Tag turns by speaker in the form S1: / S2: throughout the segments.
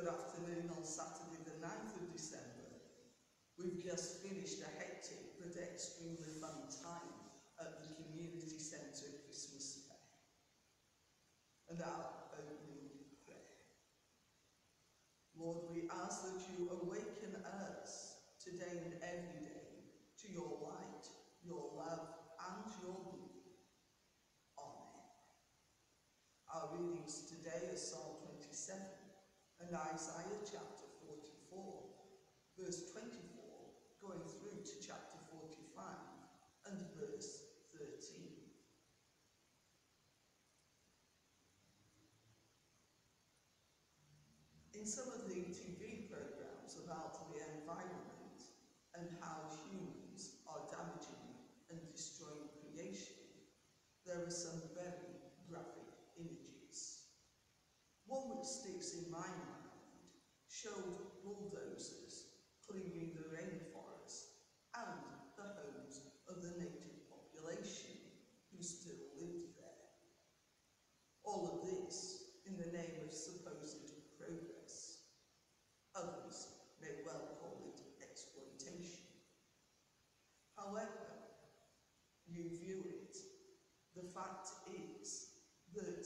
S1: Good afternoon on Saturday the 9th of December. We've just finished a hectic but extremely fun time at the Community Centre Christmas Fair. And our opening prayer. Lord, we ask that you awaken us today and every day to your light, your love and your good. Amen. Our readings today are Psalm 27 and Isaiah chapter 44, verse 24, going through to chapter 45 and verse 13. In some of the TV programs about the environment and how humans are damaging and destroying creation, there are some very graphic images. One which sticks in my mind showed bulldozers clearing the rainforest and the homes of the native population who still lived there. All of this in the name of supposed progress. Others may well call it exploitation. However you view it, the fact is that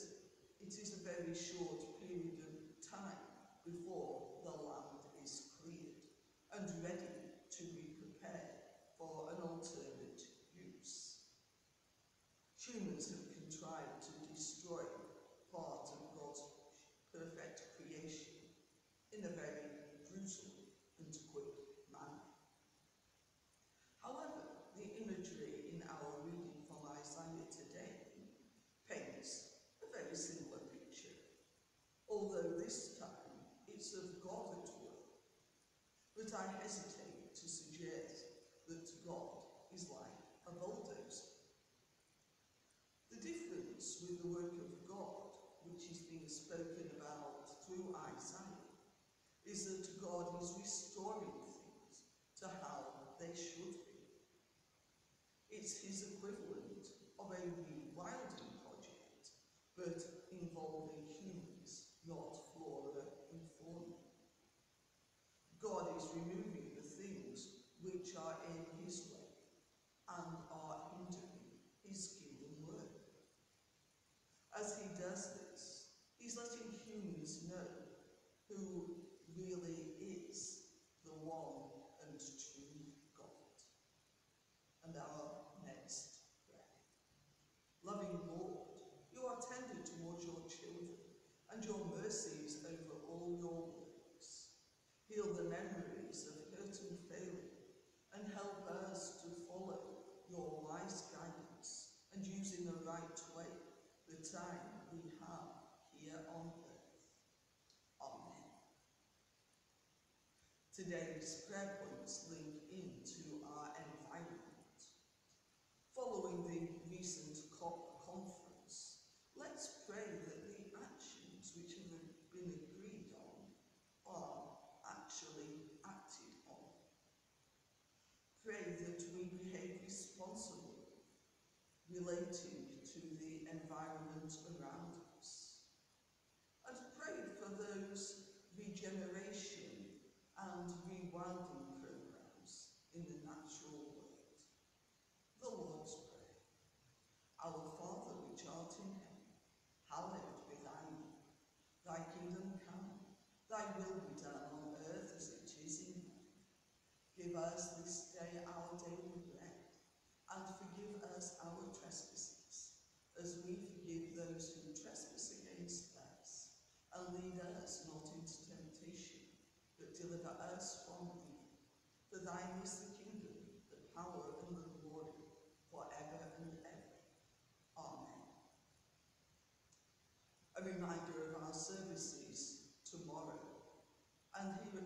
S1: it is a very short period of time before the land is cleared and ready to be prepared for an alternate use. Humans have contrived to destroy part of God's perfect creation in a very brutal and quick manner. However, the imagery in our reading from Isaiah today paints a very similar picture, although this time it's of God at work. I hesitate to suggest that God is like a bulldozer. The difference with the work of God, which is being spoken about through Isaiah, is that God is restoring things to how they should be. It's his equivalent of a rewilding project, but involving humans, not flora and fauna. God is removing the things which are in his way and are hindering his kingdom work. As he does this, he's letting humans know who really is the one and true God. And our next prayer. Loving Lord, you are tender towards your children, and your mercies over all your works. Heal the memories of hurt and failure, and help us to follow your wise guidance and use in the right way the time we have here on earth. Amen. Today's prayer points link into our environment. Following the recent COP conference, let's pray that the actions which have been agreed on are actually acted on. Pray that we behave responsibly, relating to the environment around us. And pray for those regeneration and rewilding programs in the natural world. The Lord's Prayer. Our Father which art in heaven, hallowed be thy name. Thy kingdom come, thy will be done on earth as it is in heaven. Give us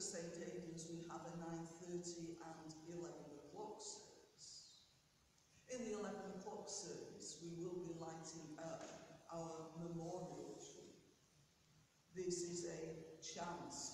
S1: st Aidan's we have a 9.30 and 11 o'clock service. In the 11 o'clock service we will be lighting up our memorial tree. This is a chance